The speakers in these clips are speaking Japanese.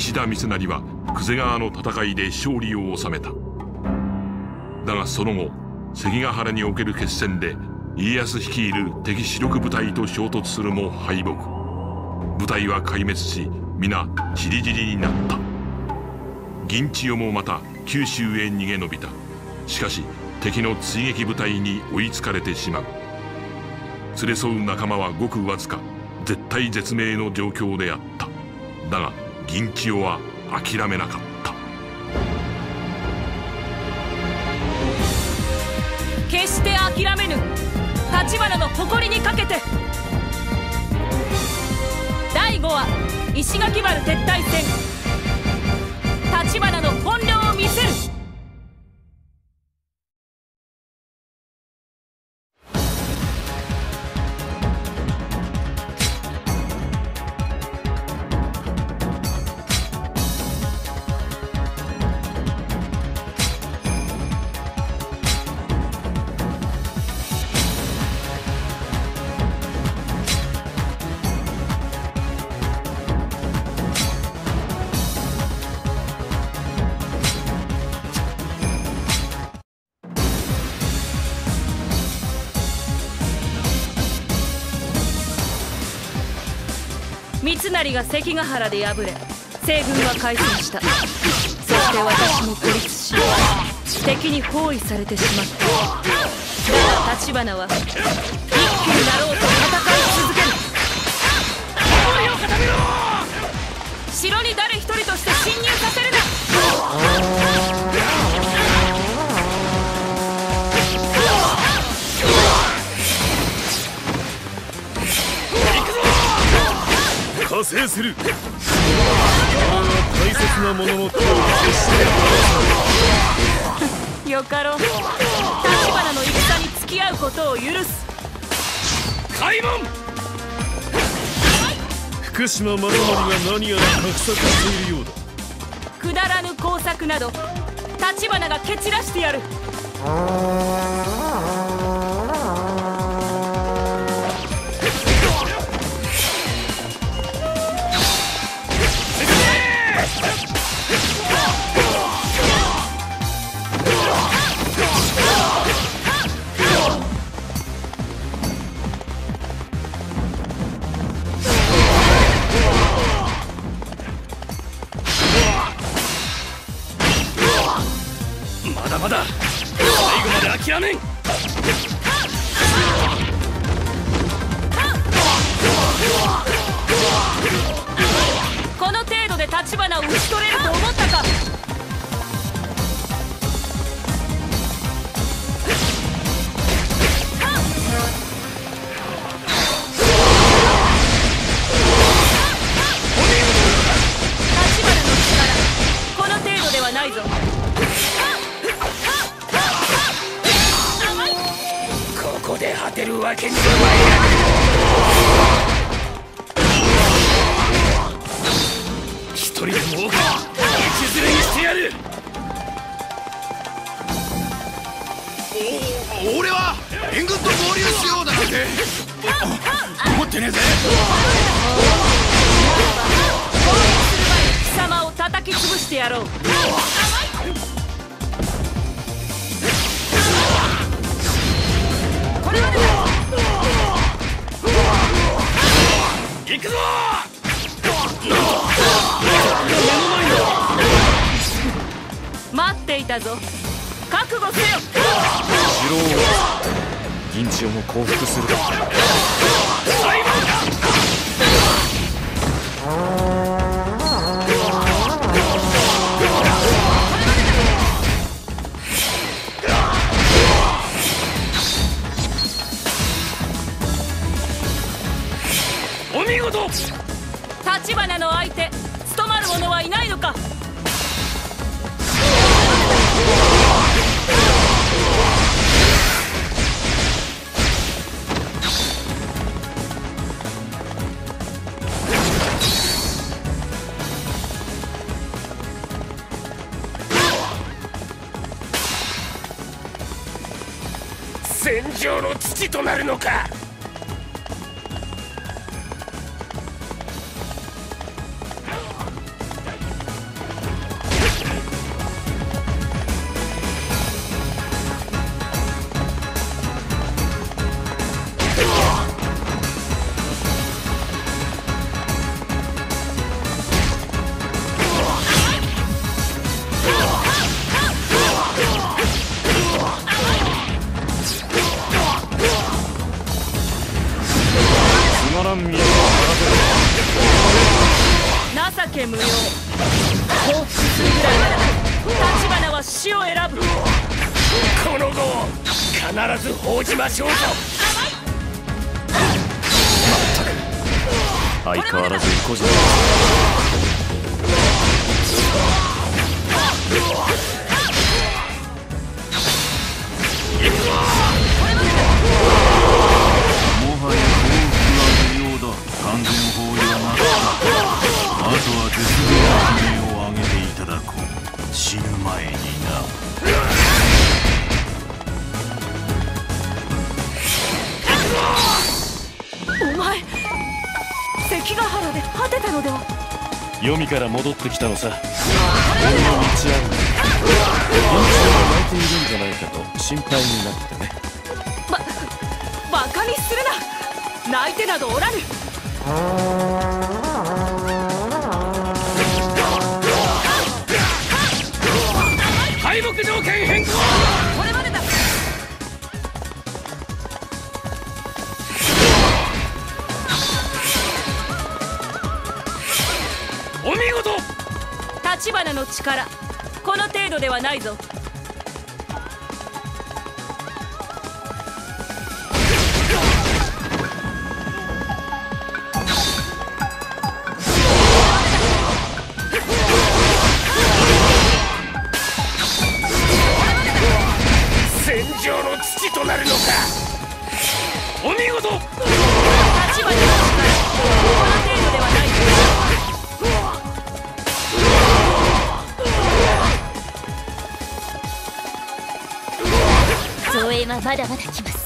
石田三成は久世川の戦いで勝利を収めた。だがその後関ヶ原における決戦で家康率いる敵主力部隊と衝突するも敗北。部隊は壊滅し皆散り散りになった。銀千代もまた九州へ逃げ延びた。しかし敵の追撃部隊に追いつかれてしまう。連れ添う仲間はごくわずか。絶体絶命の状況であった。だが銀千代は諦めなかった。決して諦めぬ立花の誇りにかけて。第5話石垣丸撤退戦。立花の本領三成が関ヶ原で敗れ西軍は解散した。そして私も孤立し敵に包囲されてしまった。だが立花は一気になろうと戦い続ける。城に誰一人として侵入させるな。加勢する。大切なものの手を決してよかろう。立花の戦に付き合うことを許す。開門。福島正則が何やら画策しているようだ。くだらぬ工作など立花が蹴散らしてやる諦めんこの程度で立花を打ち取れ合流しようだなんて思ってねえぜ。貴様を叩き潰してやろうこれまでだ行くぞ待っていたぞ覚悟せよ次郎は銀千代も降伏する。だとなるのか。を選ぶ。この後を必ず報じましょうぞ。相変わらず意固地だもはや幸福は無用だ。完全包囲はなった。あとは読みから戻ってきたのさ。俺の道案内院長が泣いているんじゃないかと心配になってねバカにするな。泣いてなどおらぬ力。この程度ではないぞ。まだまだ来ます。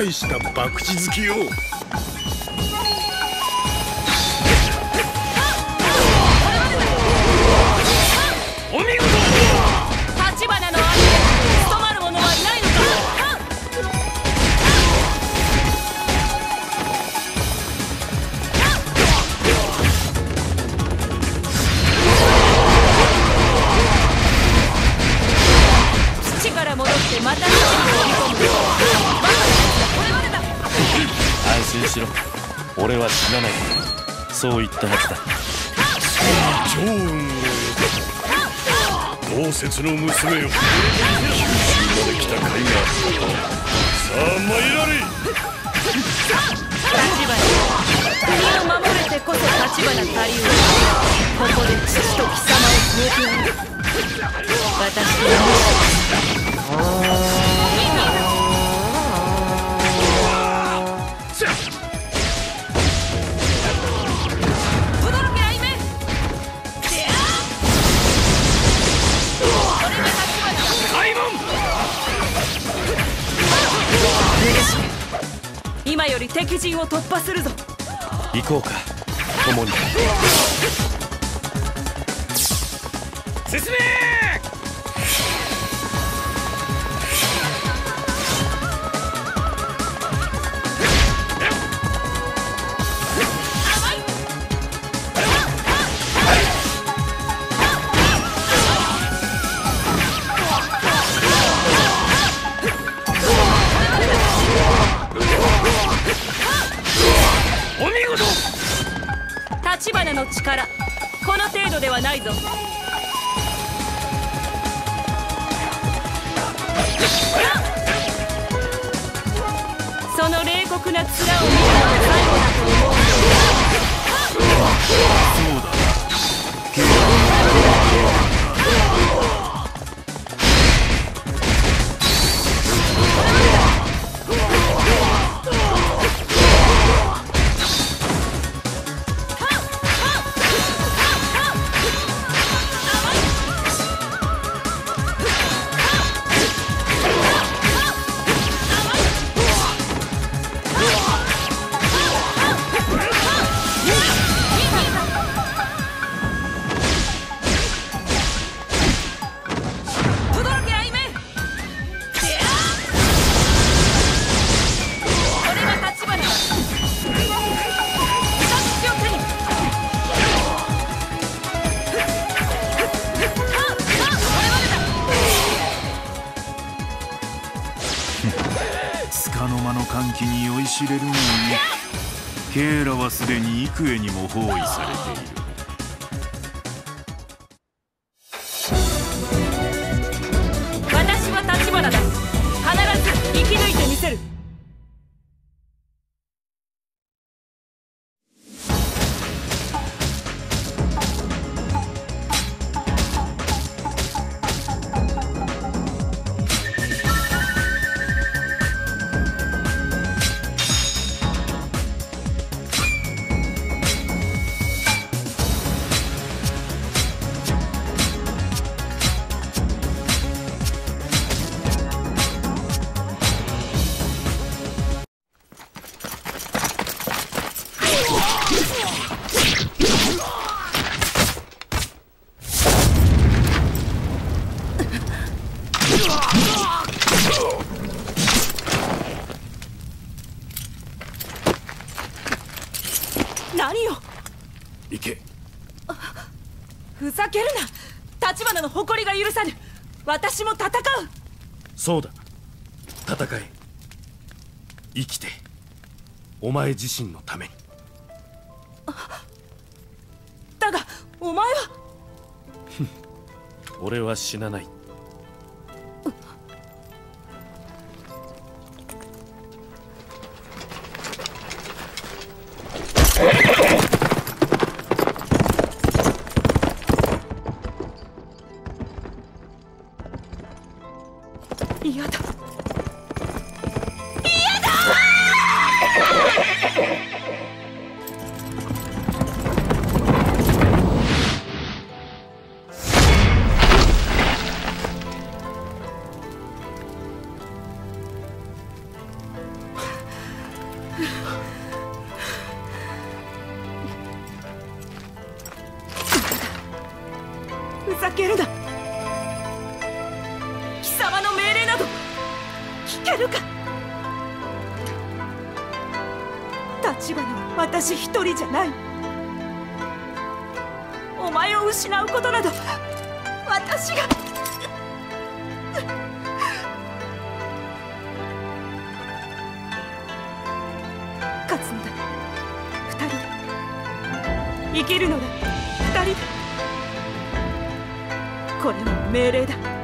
大した博打好きよ。お見事。立花の安定に務まる者はいないのか。土から戻ってまたしろ。俺は死なない。そう言ったはずだ。超運を。よけ同説の娘よ。九州まで来た甲斐があった。さあ参られ。立花国を守れてこそ立花足りう。るここで父と貴様を超えてやる。私はを突破するぞ。行こうか。共に。進め花の力。この程度ではないぞ。その冷酷な面を見るのが最後だと思う。そうだ。ケケーラはすでに幾重にも包囲されている。私も戦う。そうだ。戦え。生きて。お前自身のために。だがお前は。俺は死なない嫌だ。嫌だふざけるな。聞けるか？立花は私一人じゃない。お前を失うことなど私が。勝つのだ。二人で。生きるのだ。二人で。これは命令だ。